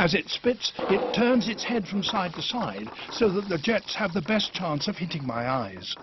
As it spits, it turns its head from side to side so that the jets have the best chance of hitting my eyes.